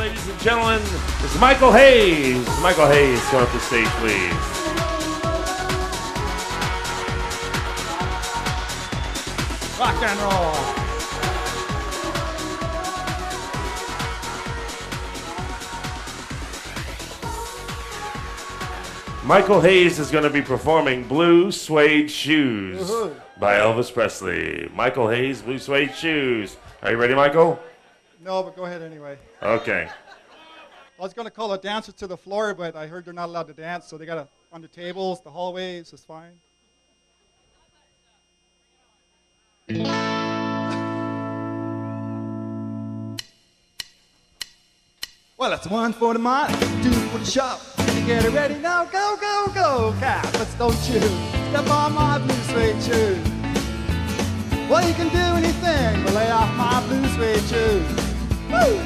ladies and gentlemen, is Michael Hayes. Michael Hayes, come up to stage, please. Rock and roll. Michael Hayes is going to be performing Blue Suede Shoes Woohoo. by Elvis Presley. Michael Hayes, Blue Suede Shoes. Are you ready, Michael? No, but go ahead anyway. Okay. I was going to call the dancers to the floor, but I heard they're not allowed to dance, so they got to on the tables, the hallways. It's fine. Well, it's one for the money, two for the shop. Get it ready now, go, go, go, cat. Let's don't you step on my blue suede shoes. Well, you can do anything but lay off my blue suede shoes. Woo!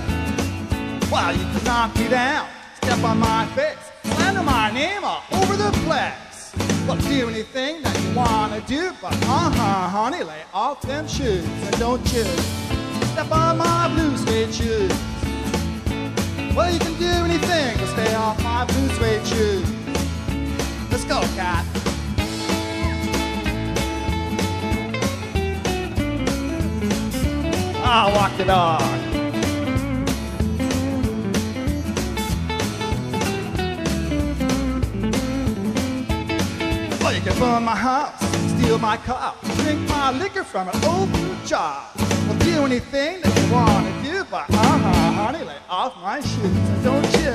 Well, you can knock me down, step on my face, slander my name all over the place. Well, do anything that you wanna do, but uh-huh, honey, lay off them shoes and don't you step on my blue suede shoes. Well, you can do anything but stay off my blue suede shoes. Let's go, cat. I'll walk the dog. Burn my house, steal my car, drink my liquor from an open jar. Well, do anything that you want to do, but uh-huh, honey, lay off my shoes. Don't you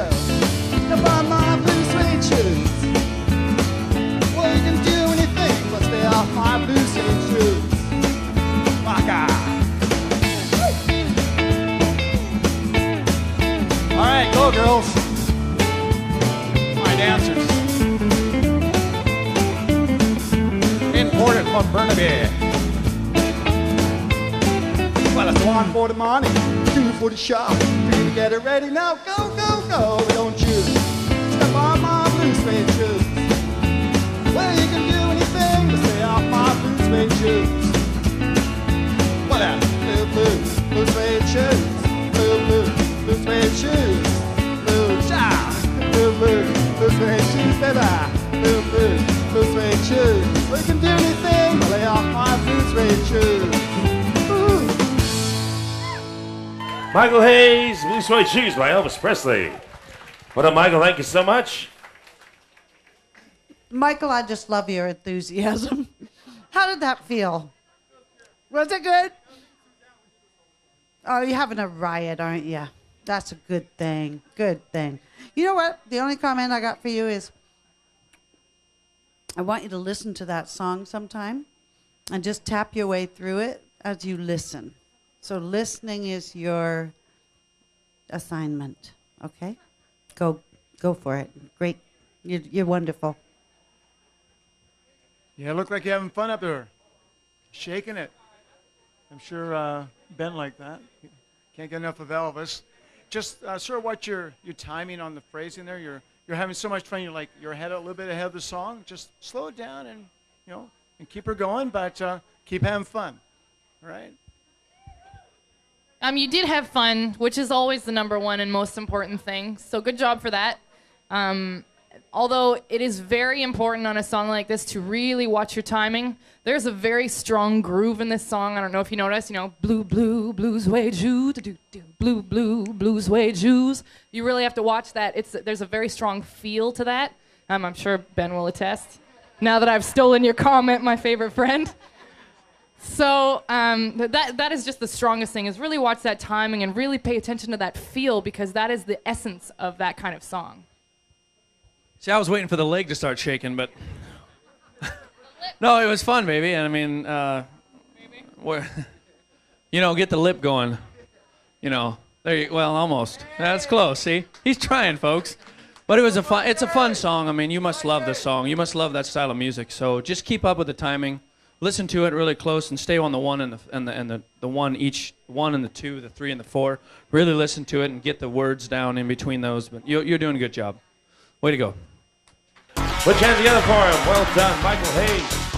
step on my blue suede shoes. Well, you can do anything but stay off my blue suede shoes. From Burnaby. Well, it's one for the money, two for the shop. Three to get it ready now. Go, go, go. Don't you step on my blue suede shoes. Well, you can do anything to stay off my blue suede shoes. What that? Blue, blue, blue suede shoes. Blue, blue, blue suede shoes. Michael Hayes, Blue Suede Shoes by Elvis Presley. What up, Michael? Thank you so much. Michael, I just love your enthusiasm. How did that feel? Was it good? Oh, you're having a riot, aren't you? That's a good thing. Good thing. You know what? The only comment I got for you is I want you to listen to that song sometime and just tap your way through it as you listen. So, listening is your assignment, okay? Go, go for it. Great. You're, you're wonderful. Yeah, look like you're having fun up there. Shaking it. I'm sure uh, Ben like that. Can't get enough of Elvis. Just uh, sort of watch your, your timing on the phrasing there. You're you're having so much fun. You're like you're ahead a little bit ahead of the song. Just slow it down and you know and keep her going, but uh, keep having fun. All right. Um, you did have fun, which is always the number one and most important thing. So good job for that. Um, although it is very important on a song like this to really watch your timing. There's a very strong groove in this song. I don't know if you noticed. You know, blue, blue, blues way shoes, do, do, blue, blue, blues way shoes. You really have to watch that. It's there's a very strong feel to that. Um, I'm sure Ben will attest. Now that I've stolen your comment, my favorite friend. So um, that that is just the strongest thing is really watch that timing and really pay attention to that feel because that is the essence of that kind of song. See, I was waiting for the leg to start shaking, but no, it was fun, baby. And I mean, uh, you know, get the lip going. You know, there. You, well, almost. That's close. See, he's trying, folks. But it was a fun. It's a fun song. I mean, you must love this song. You must love that style of music. So just keep up with the timing. Listen to it really close and stay on the one and the and the and the, the one each one and the two, the three and the four. Really listen to it and get the words down in between those. But you, you're doing a good job. Way to go. Put your hands together for him. Well done, Michael Hayes.